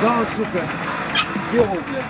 Да, сука, сделал, блядь.